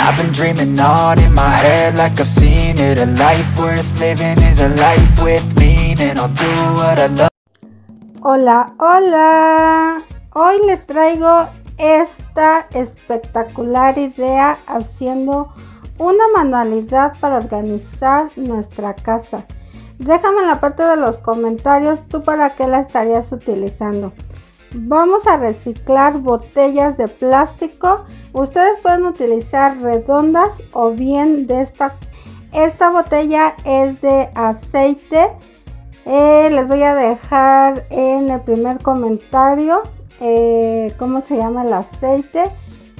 I've been dreaming on in my head like I've seen it A life worth living is a life with meaning I'll do what I love Hola, hola. Hoy les traigo esta espectacular idea haciendo una manualidad para organizar nuestra casa. Déjame en la parte de los comentarios tú para qué la estarías utilizando. Vamos a reciclar botellas de plástico. Ustedes pueden utilizar redondas o bien de esta. Esta botella es de aceite. Eh, les voy a dejar en el primer comentario eh, cómo se llama el aceite.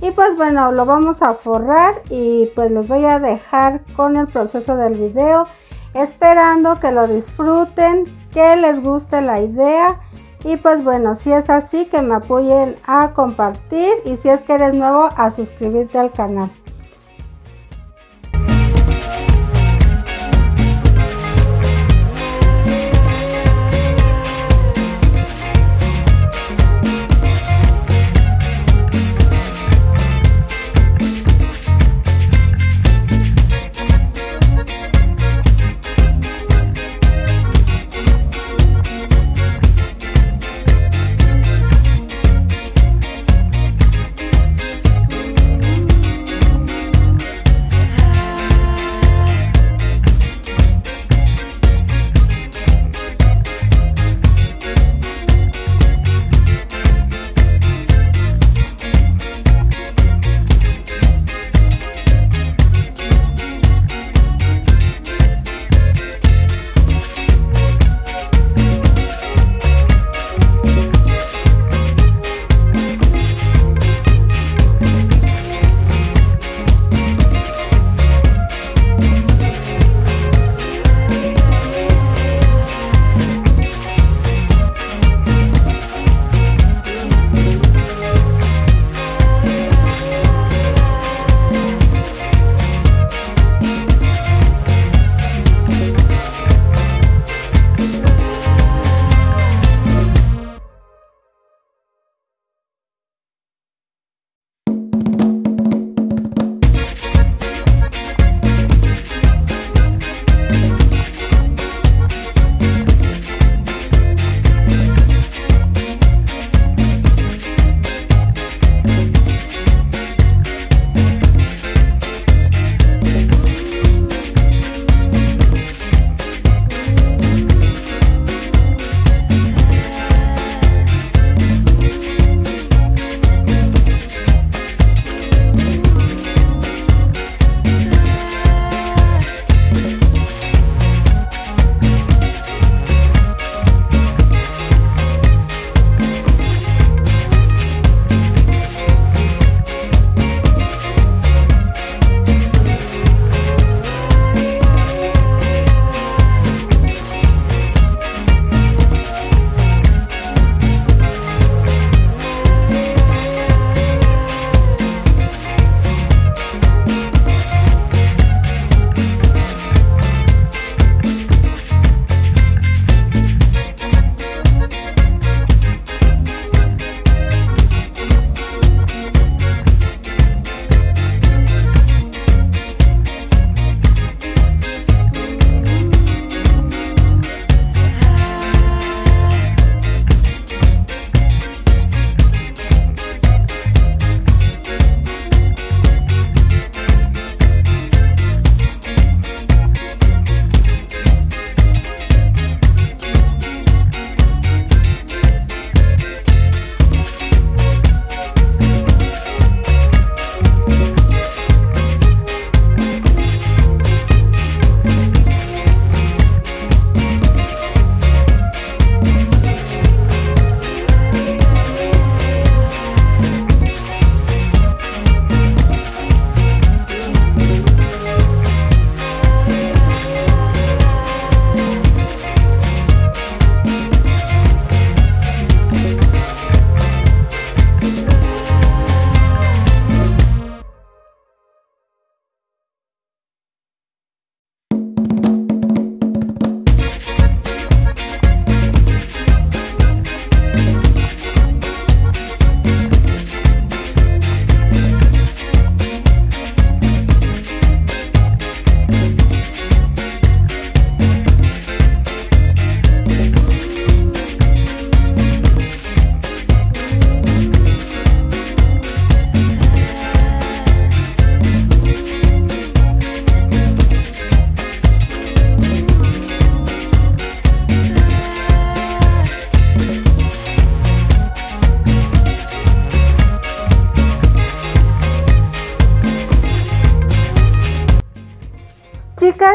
Y pues bueno, lo vamos a forrar y pues los voy a dejar con el proceso del video. Esperando que lo disfruten, que les guste la idea y pues bueno, si es así, que me apoyen a compartir y si es que eres nuevo, a suscribirte al canal.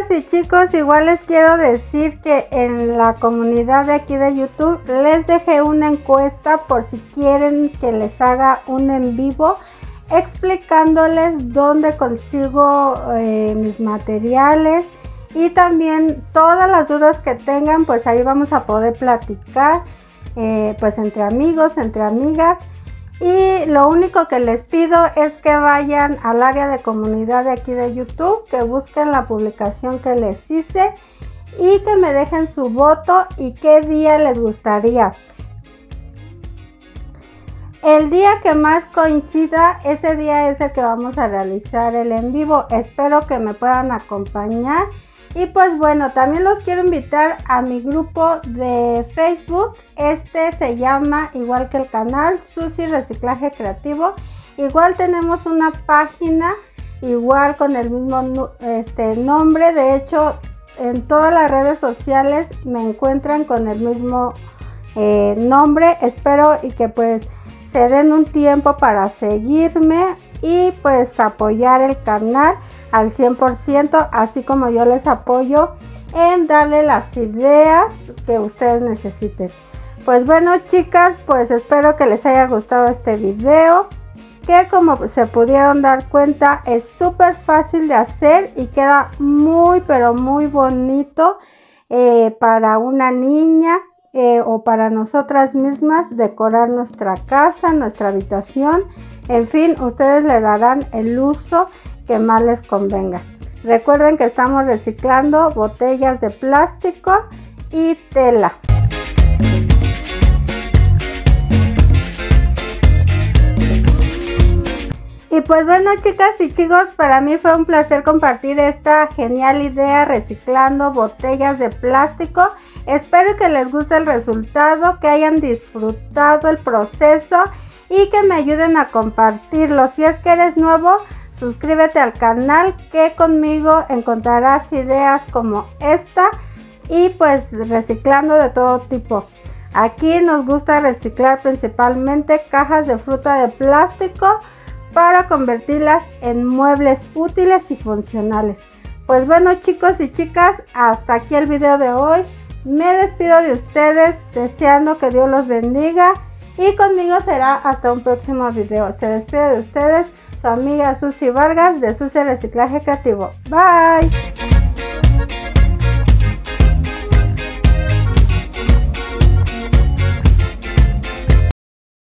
Y chicos, igual les quiero decir que en la comunidad de aquí de YouTube les dejé una encuesta por si quieren que les haga un en vivo explicándoles dónde consigo eh, mis materiales y también todas las dudas que tengan pues ahí vamos a poder platicar eh, pues entre amigos, entre amigas y lo único que les pido es que vayan al área de comunidad de aquí de YouTube, que busquen la publicación que les hice y que me dejen su voto y qué día les gustaría. El día que más coincida, ese día es el que vamos a realizar el en vivo. Espero que me puedan acompañar y pues bueno, también los quiero invitar a mi grupo de Facebook. Este se llama, igual que el canal, Susi Reciclaje Creativo. Igual tenemos una página, igual con el mismo este, nombre. De hecho, en todas las redes sociales me encuentran con el mismo eh, nombre. Espero y que pues se den un tiempo para seguirme y pues apoyar el canal al 100%, así como yo les apoyo en darle las ideas que ustedes necesiten. Pues bueno chicas, pues espero que les haya gustado este video, que como se pudieron dar cuenta es súper fácil de hacer y queda muy pero muy bonito eh, para una niña eh, o para nosotras mismas decorar nuestra casa, nuestra habitación. En fin, ustedes le darán el uso que más les convenga. Recuerden que estamos reciclando botellas de plástico y tela. Y pues bueno chicas y chicos, para mí fue un placer compartir esta genial idea reciclando botellas de plástico. Espero que les guste el resultado, que hayan disfrutado el proceso y que me ayuden a compartirlo. Si es que eres nuevo, Suscríbete al canal que conmigo encontrarás ideas como esta y pues reciclando de todo tipo. Aquí nos gusta reciclar principalmente cajas de fruta de plástico para convertirlas en muebles útiles y funcionales. Pues bueno chicos y chicas, hasta aquí el video de hoy. Me despido de ustedes deseando que Dios los bendiga y conmigo será hasta un próximo video. Se despide de ustedes amiga Susy Vargas de Susy Reciclaje Creativo. Bye.